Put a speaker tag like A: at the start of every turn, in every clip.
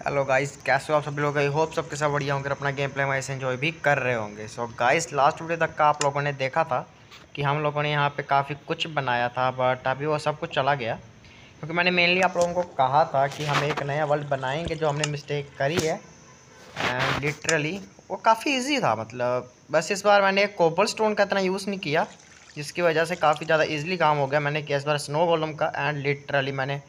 A: Hello guys कैसे हो आप सभी लोग? आई होप सबके सब बढ़िया होंगे अपना गेम प्ले में एंजॉय भी कर रहे होंगे। सो गाइस लास्ट वीडियो तक का आप लोगों ने देखा था कि हम लोगों ने यहाँ पे काफ़ी कुछ बनाया था बट अभी वो सब कुछ चला गया। क्योंकि मैंने मेनली आप लोगों को कहा था कि हम एक नया वर्ल्ड बनाएँगे जो हमने मिस्टेक करी है। एंड लिटरली वो काफ़ी ईजी था मतलब बस इस बार मैंने कोबल स्टोन का इतना यूज़ नहीं किया, जिसकी वजह से काफ़ी ज़्यादा ईजिली काम हो गया। मैंने किया इस बार स्नो वॉलम का एंड लिटरली मैंने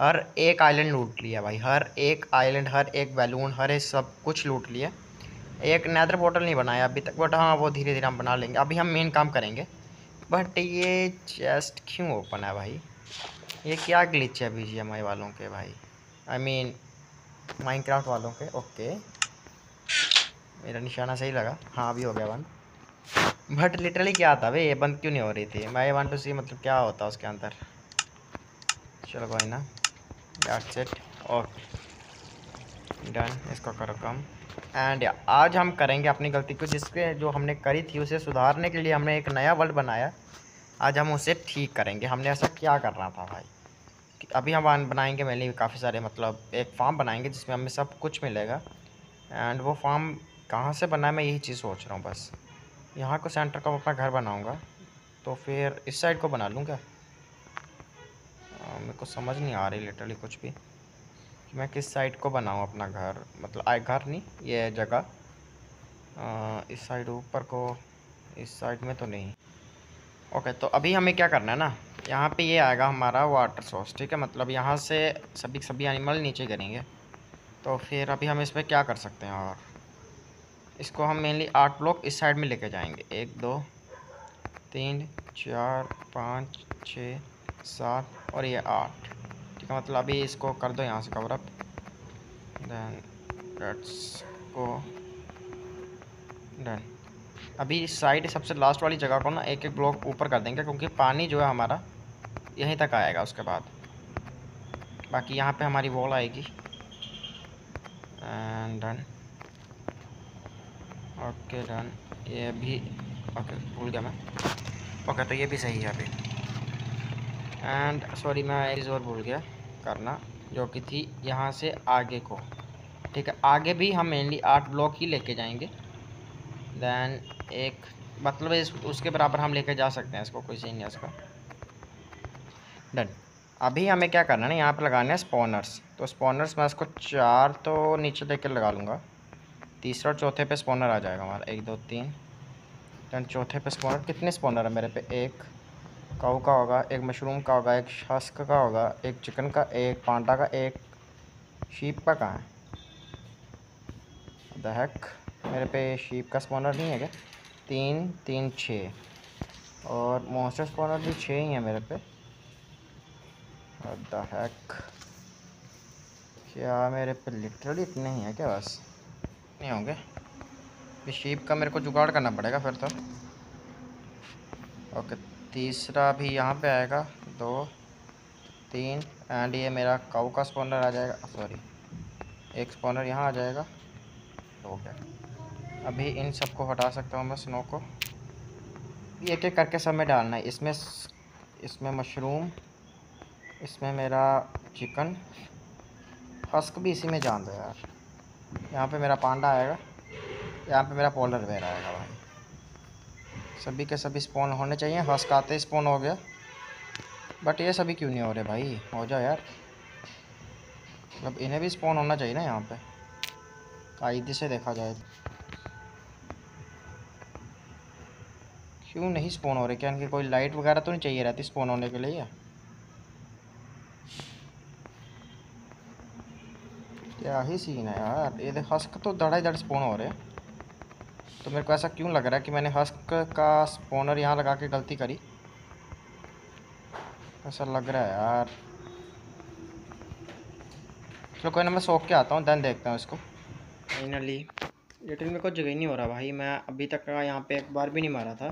A: हर एक आइलैंड लूट लिया भाई, हर एक आइलैंड हर एक बैलून हर एक सब कुछ लूट लिया। एक नैदर पोर्टल नहीं बनाया अभी तक बट हाँ वो धीरे धीरे हम बना लेंगे। अभी हम मेन काम करेंगे। बट ये चेस्ट क्यों ओपन है भाई? ये क्या ग्लिच है बी जी एम आई वालों के भाई? आई मीन माइनक्राफ्ट वालों के ओके मेरा निशाना सही लगा। हाँ अभी हो गया बंद बट लिटरली क्या था भाई? ये बंद क्यों नहीं हो रही थी? मैं वन टू सी मतलब क्या होता उसके अंदर? चलो भाई ना। दैट्स इट ओके डन इसको करो कम. एंड आज हम करेंगे अपनी गलती को जिसके जो हमने करी थी उसे सुधारने के लिए हमने एक नया वर्ल्ड बनाया. आज हम उसे ठीक करेंगे. हमने ऐसा क्या करना था भाई? अभी हम बनाएँगे मेनली काफ़ी सारे मतलब एक फार्म बनाएँगे जिसमें हमें सब कुछ मिलेगा. एंड वो फार्म कहाँ से बना है मैं यही चीज़ सोच रहा हूँ बस. यहाँ को सेंटर का अपना घर बनाऊँगा. तो फिर इस साइड को बना लूँगा मेरे को समझ नहीं आ रही लिटरली कुछ भी। कि मैं किस साइड को बनाऊँ अपना घर? मतलब आए घर नहीं, ये जगह। इस साइड ऊपर को, इस साइड में तो नहीं। ओके तो अभी हमें क्या करना है ना? यहाँ पे ये आएगा हमारा वाटर सोर्स ठीक है? मतलब यहाँ से सभी सभी एनिमल नीचे करेंगे तो फिर अभी हम इस पर क्या कर सकते हैं और? इसको हम मेनली आठ ब्लॉक इस साइड में लेके जाएँगे। एक, दो, तीन, चार, पाँच, छः सात और ये आठ। ठीक है मतलब अभी इसको कर दो यहाँ से कवर अप देन लेट्स को डन अभी साइड सबसे लास्ट वाली जगह को ना एक एक ब्लॉक ऊपर कर देंगे, क्योंकि पानी जो है हमारा यहीं तक आएगा उसके बाद। बाकी यहाँ पे हमारी वॉल आएगी। एंड डन ओके डन ये भी ओके भूल गया मैं। ओके तो ये भी सही है अभी। एंड सॉरी मैं एक और भूल गया करना, जो कि थी यहाँ से आगे को। ठीक है, आगे भी हम मेनली आठ ब्लॉक ही लेके जाएँगे। दैन एक मतलब इस, उसके बराबर हम लेके जा सकते हैं इसको, कोई सीन नहीं इसका। डन अभी हमें क्या करना है यहाँ पर लगाने हैं स्पॉनर्स तो स्पॉनर्स मैं इसको चार तो नीचे लेकर लगा लूँगा। तीसरा चौथे पे स्पॉनर आ जाएगा हमारा। एक, दो, तीन। डन चौथे पे स्पॉनर कितने स्पॉनर है मेरे पे? एक काऊ का होगा एक मशरूम का होगा, एक शस्क का होगा, एक चिकन का, एक पांडा का, एक शीप का कहाँ है? दहक मेरे पे शीप का स्पॉनर नहीं है क्या? तीन तीन, छः। और मोस्टर स्पॉनर भी छः ही है मेरे पे। दहक क्या मेरे पे लिटरली इतने ही हैं क्या बस? नहीं होंगे। ये शीप का मेरे को जुगाड़ करना पड़ेगा फिर तो। ओके। तीसरा भी यहाँ पे आएगा। दो, तीन एंड ये मेरा काऊ का स्पॉनर आ जाएगा। सॉरी एक स्पॉनर यहाँ आ जाएगा। हो गया। अभी इन सबको हटा सकता हूँ मैं स्नो को। एक एक करके सब में डालना है। इसमें इसमें मशरूम इसमें मेरा चिकन फस्क भी इसी में जान दो यार। यहाँ पे मेरा पांडा आएगा। यहाँ पे मेरा पोलर वेयर आएगा भाई। सभी के सभी स्पॉन होने चाहिए। हस्क आते स्पॉन हो गया। बट ये सभी क्यों नहीं हो रहे भाई? हो जाओ यार। मतलब इन्हें भी स्पॉन होना चाहिए ना यहाँ पे। कायदे से देखा जाए क्यों नहीं स्पॉन हो रहे? क्या इनकी कोई लाइट वगैरह तो नहीं चाहिए रहती स्पॉन होने के लिए? क्या ही सीन है यार। ये देख तो दड़ा दड़ स्पॉन हो रहे हैं। तो मेरे को ऐसा क्यों लग रहा है कि मैंने हस्क का स्पोनर यहाँ लगा के गलती करी? ऐसा लग रहा है यार। चलो, कोई ना, मैं सोख के आता हूँ देन देखता हूँ इसको। फाइनली लिटरली मेरे को जगह नहीं हो रहा भाई, मैं अभी तक का यहाँ पे एक बार भी नहीं मारा था।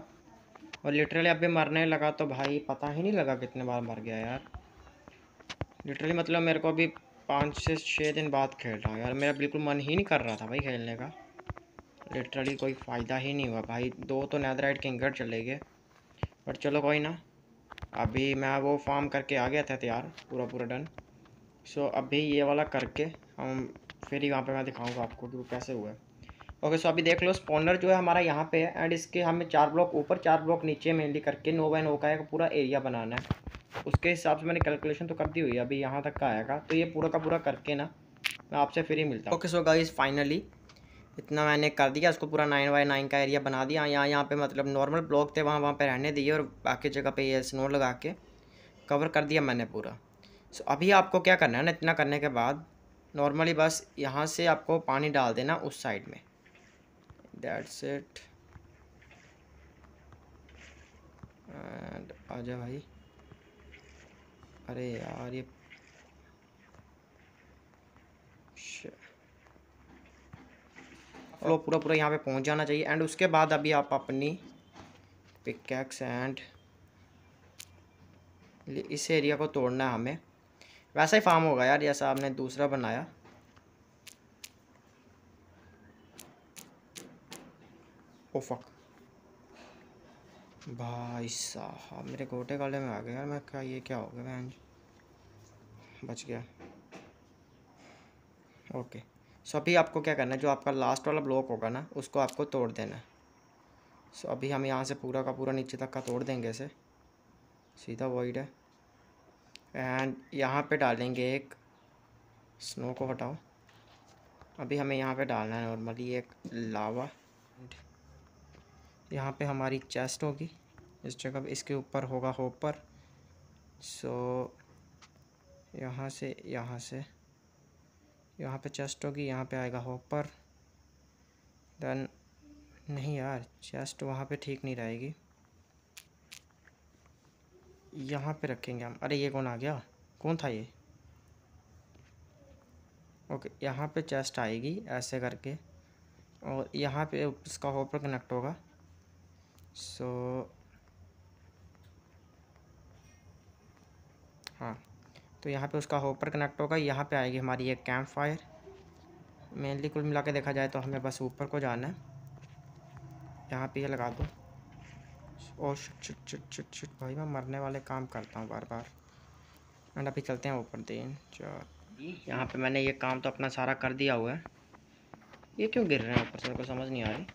A: और लिटरली अभी मरने लगा तो भाई पता ही नहीं लगा कितने बार मर गया यार। लिटरली मतलब मेरे को अभी पाँच से छः दिन बाद खेल रहा हूँ यार। मेरा बिल्कुल मन ही नहीं कर रहा था भाई खेलने का। लिटरली कोई फ़ायदा ही नहीं हुआ भाई। दो तो नैदराइट के इंगट चले गए। बट चलो कोई ना, अभी मैं वो फार्म करके आ गया था तैयार पूरा पूरा डन सो अभी ये वाला करके हम फिर ही वहाँ पे मैं दिखाऊँगा आपको कि वो कैसे हुआ है। ओके सो अभी देख लो स्पॉनर जो है हमारा यहाँ पे है एंड इसके हमें चार ब्लॉक ऊपर, चार ब्लॉक नीचे मेनली करके नो बाय नो का एक पूरा एरिया बनाना है। उसके हिसाब से मैंने कैलकुलेशन तो कर दी हुई है, अभी यहाँ तक का आएगा। तो ये पूरा का पूरा करके ना, मैं आपसे फिर ही मिलता हूँ। ओके सो गाइस फाइनली इतना मैंने कर दिया, उसको पूरा नाइन बाई नाइन का एरिया बना दिया। यहाँ यहाँ पे मतलब नॉर्मल ब्लॉक थे, वहाँ वहाँ पे रहने दिए और बाकी जगह पे ये स्नो लगा के कवर कर दिया मैंने पूरा। सो अभी आपको क्या करना है ना, इतना करने के बाद नॉर्मली बस यहाँ से आपको पानी डाल देना उस साइड में। दैट्स इट एंड आजा भाई। अरे यार, ये फ्लो पूरा पूरा यहाँ पे पहुँच जाना चाहिए। एंड उसके बाद अभी आप अपनी पिकैक्स एंड इस एरिया को तोड़ना है हमें। वैसा ही फार्म होगा यार, जैसा आपने दूसरा बनाया। फक भाई साहब, मेरे गोटे गाले में आ गया यार, मैं क्या, ये क्या हो गया बच गया। ओके सो अभी आपको क्या करना है? जो आपका लास्ट वाला ब्लॉक होगा ना, उसको आपको तोड़ देना है। सो अभी हम यहाँ से पूरा का पूरा नीचे तक का तोड़ देंगे इसे। सीधा वॉइड है। एंड यहाँ पे डालेंगे एक स्नो को हटाओ। अभी हमें यहाँ पे डालना है नॉर्मली एक लावा यहाँ पे हमारी चेस्ट होगी। इस जगह इसके ऊपर होगा होपर सो यहाँ से यहाँ से। यहाँ पे चेस्ट होगी, यहाँ पे आएगा होपर देन नहीं यार चेस्ट वहाँ पे ठीक नहीं रहेगी। यहाँ पे रखेंगे हम। अरे, ये कौन आ गया? कौन था ये? ओके यहाँ पे चेस्ट आएगी ऐसे करके। और यहाँ पे इसका होपर कनेक्ट होगा। सो हाँ। तो यहाँ पे उसका होपर कनेक्ट होगा, यहाँ पे आएगी हमारी एक कैंप फायर मेनली कुल मिला के देखा जाए तो हमें बस ऊपर को जाना है। यहाँ पे ये लगा दो। Oh shit shit shit shit भाई मैं मरने वाले काम करता हूँ बार बार एंड अभी चलते हैं ऊपर, तीन, चार। यहाँ पे मैंने ये काम तो अपना सारा कर दिया हुआ है। ये क्यों गिर रहे हैं ऊपर से? मेरे को समझ नहीं आ रही।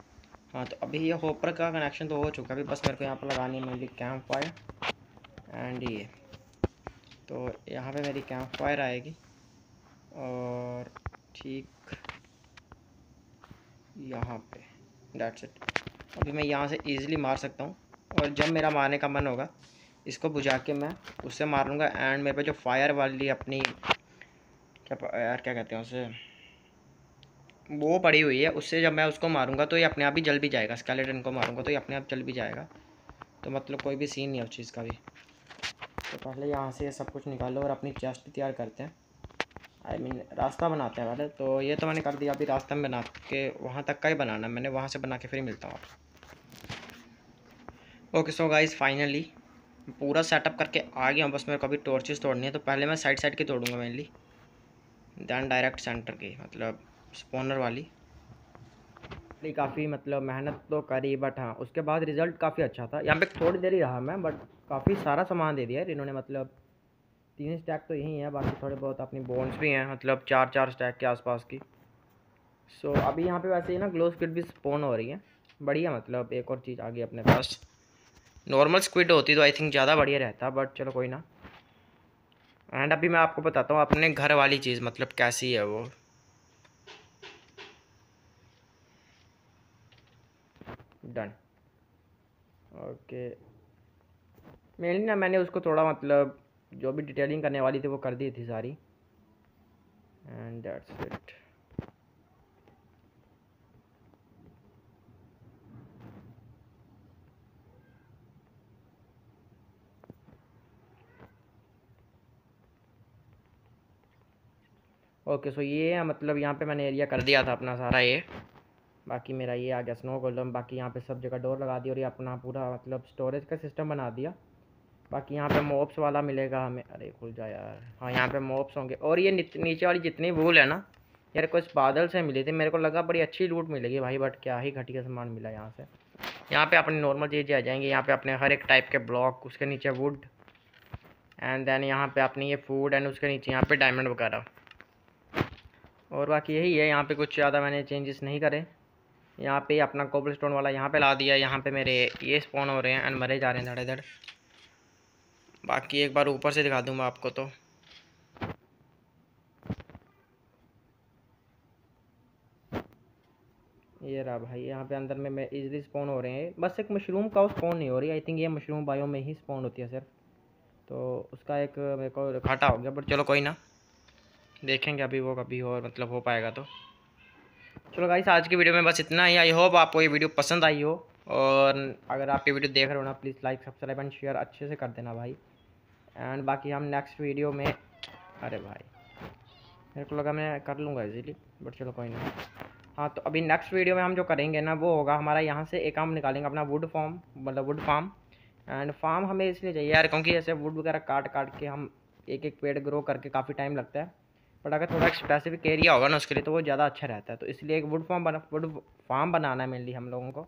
A: हाँ तो अभी ये होपर का कनेक्शन तो हो चुका है। अभी बस मेरे को यहाँ पर लगानी है मेरी कैंप फायर एंड ये। तो यहाँ पे मेरी कैंप फायर आएगी। और ठीक यहाँ पे। डेट्स इट अभी मैं यहाँ से इजीली मार सकता हूँ। और जब मेरा मारने का मन होगा, इसको बुझा के मैं उससे मार लूँगा। एंड मेरे पे जो फायर वाली अपनी क्या यार क्या कहते हैं उसे? वो पड़ी हुई है। उससे जब मैं उसको मारूँगा तो ये अपने आप ही जल भी जाएगा। स्केलेटन को मारूँगा तो ये अपने आप जल भी जाएगा। तो मतलब कोई भी सीन नहीं है उस चीज़ का भी। तो पहले यहाँ से सब कुछ निकालो और अपनी चेस्ट तैयार करते हैं। आई I मीन mean, रास्ता बनाते हैं पहले तो ये तो मैंने कर दिया अभी रास्ता में बना के वहाँ तक का ही बनाना मैंने वहाँ से बना के फिर मिलता हूँ ओके सो गाइज़ फाइनली पूरा सेटअप करके आ गया हूँ। बस मेरे को अभी टॉर्चेस तोड़नी है तो पहले मैं साइड साइड की तोड़ूँगा मेनली दैन डायरेक्ट सेंटर की मतलब स्पोनर वाली। काफ़ी मतलब मेहनत तो करी बट हाँ उसके बाद रिज़ल्ट काफ़ी अच्छा था। यहाँ पे थोड़ी देर ही रहा मैं बट काफ़ी सारा सामान दे दिया है इन्होंने मतलब तीन स्टैक तो यही है बाकी थोड़े बहुत अपनी बोन्स भी हैं मतलब चार चार स्टैक के आसपास की। सो so, अभी यहाँ पे वैसे ही ना ग्लो स्क्विड भी स्पोन हो रही है। बढ़िया मतलब एक और चीज़ आ गई अपने पास। नॉर्मल स्क्विड होती तो आई थिंक ज़्यादा बढ़िया रहता बट चलो कोई ना। एंड अभी मैं आपको बताता हूँ अपने घर वाली चीज़ मतलब कैसी है वो। डन ओके मेनली ना मैंने उसको थोड़ा मतलब जो भी डिटेलिंग करने वाली थी वो कर दी थी सारी। And that's it okay so ये है मतलब यहाँ पे मैंने एरिया कर दिया था अपना सारा ये। बाकी मेरा ये आ गया स्नो गोल्डम बाकी यहाँ पे सब जगह डोर लगा दिया और ये अपना पूरा मतलब स्टोरेज का सिस्टम बना दिया। बाकी यहाँ पे मोप्स वाला मिलेगा हमें अरे खुल जाए यार हाँ यहाँ पे मोप्स होंगे और ये नीचे वाली जितनी वूल है ना यार कुछ बादल से मिली थी मेरे को लगा बड़ी अच्छी लूट मिलेगी भाई बट क्या ही घटिया सामान मिला यहाँ से यहाँ पे अपनी नॉर्मल चीज़ें आ जाएँगी यहाँ पे अपने हर एक टाइप के ब्लॉक उसके नीचे वुड एंड देन यहाँ पे अपनी ये फ़ूड एंड उसके नीचे यहाँ पे डायमंड वगैरह और बाकी यही है यहाँ पे कुछ ज़्यादा मैंने चेंजेस नहीं करे यहाँ पे अपना कोबल स्टोन वाला यहाँ पे ला दिया यहाँ पे मेरे ये स्पॉन हो रहे हैं एंड मरे जा रहे हैं धड़े धड़ बाकी एक बार ऊपर से दिखा दूँगा आपको तो। ये रहा भाई, यहाँ पे अंदर में मैं इजली स्पॉन हो रहे हैं। बस एक मशरूम का स्पॉन नहीं हो रही आई थिंक ये मशरूम बायो में ही स्पॉन होती है सर तो उसका एक मेरे को घाटा हो गया बट चलो कोई ना। देखेंगे अभी वो कभी और मतलब हो पाएगा तो। चलो गाइस आज की वीडियो में बस इतना ही। आई होप आपको ये वीडियो पसंद आई हो। और अगर आप ये वीडियो देख रहे हो ना please like subscribe and share अच्छे से कर देना भाई। एंड बाकी हम नेक्स्ट वीडियो में, अरे भाई, मेरे को लगा मैं कर लूँगा इजीली बट चलो कोई नहीं। हाँ तो अभी नेक्स्ट वीडियो में हम जो करेंगे ना, वो होगा हमारा यहाँ से एक काम निकालेंगे, अपना वुड फॉर्म मतलब वुड फार्म एंड फार्म हमें इसलिए चाहिए यार, क्योंकि ऐसे वुड वगैरह काट काट के हम एक एक पेड़ ग्रो करके काफ़ी टाइम लगता है। बट अगर थोड़ा स्पेसिफिक एरिया होगा ना उसके लिए तो वो ज़्यादा अच्छा रहता है। तो इसलिए एक वुड फार्म बना वुड फार्म बनाना है मेनली हम लोगों को।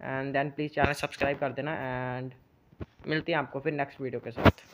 A: And then please channel subscribe कर देना। एंड मिलते हैं आपको फिर नेक्स्ट वीडियो के साथ।